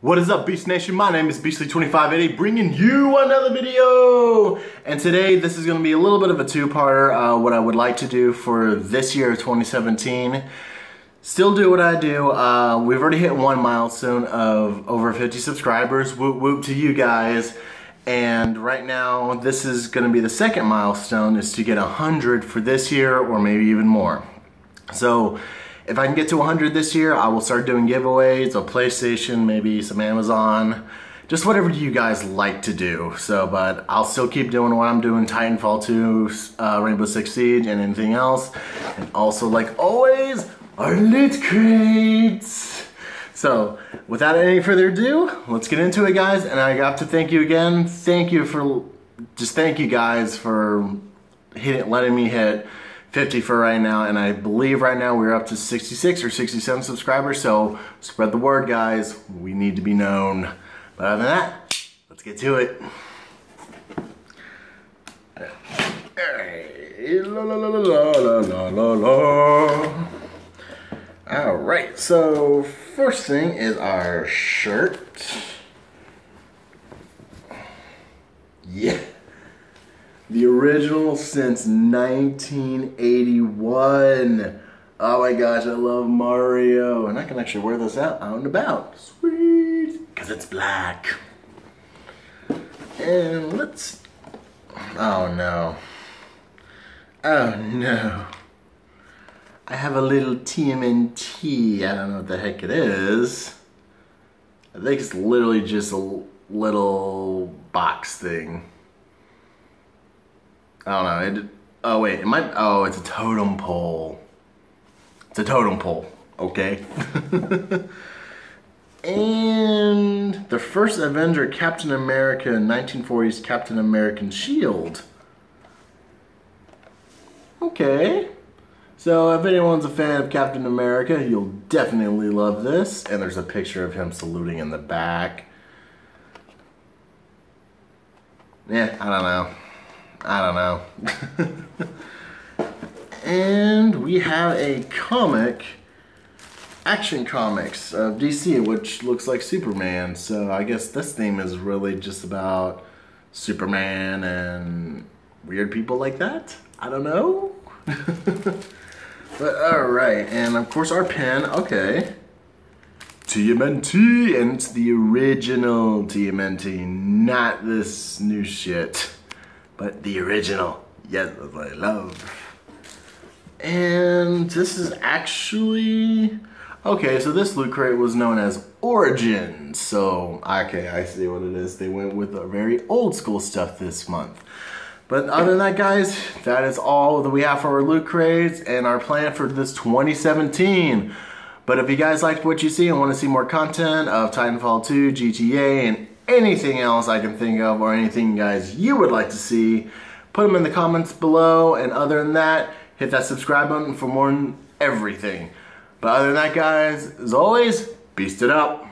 What is up Beast Nation? My name is Beastly2580 bringing you another video! And today this is going to be a little bit of a two-parter. Uh, what I would like to do for this year of 2017. Still do what I do. Uh, we've already hit one milestone of over 50 subscribers. Whoop whoop to you guys. And right now this is going to be the second milestone is to get 100 for this year or maybe even more. So if I can get to 100 this year, I will start doing giveaways, a PlayStation, maybe some Amazon, just whatever you guys like to do. So, but I'll still keep doing what I'm doing, Titanfall 2, uh, Rainbow Six Siege, and anything else. And also, like always, our loot crates. So, without any further ado, let's get into it, guys. And I have to thank you again. Thank you for, just thank you guys for hitting, letting me hit 50 for right now, and I believe right now we're up to 66 or 67 subscribers, so spread the word, guys. We need to be known. But other than that, let's get to it. All right, so first thing is our shirt. Yeah. The original since 1981. Oh my gosh, I love Mario. And I can actually wear this out out and about. Sweet. Because it's black. And let's... Oh no. Oh no. I have a little TMNT. I don't know what the heck it is. I think it's literally just a little box thing. I don't know. It, oh wait, it might. Oh, it's a totem pole. It's a totem pole. Okay. and the first Avenger, Captain America, 1940s Captain American Shield. Okay. So if anyone's a fan of Captain America, you'll definitely love this. And there's a picture of him saluting in the back. Yeah, I don't know. I don't know. and we have a comic, Action Comics of DC, which looks like Superman. So I guess this theme is really just about Superman and weird people like that. I don't know. but alright, and of course our pen, okay. TMNT, and it's the original TMNT, not this new shit but the original. Yes, that's what I love. And this is actually, okay, so this loot crate was known as Origin. So, okay, I see what it is. They went with a very old school stuff this month. But other than that, guys, that is all that we have for our loot crates and our plan for this 2017. But if you guys liked what you see and want to see more content of Titanfall 2, GTA, and anything else I can think of or anything guys you would like to see, put them in the comments below. And other than that, hit that subscribe button for more everything. But other than that, guys, as always, beast it up.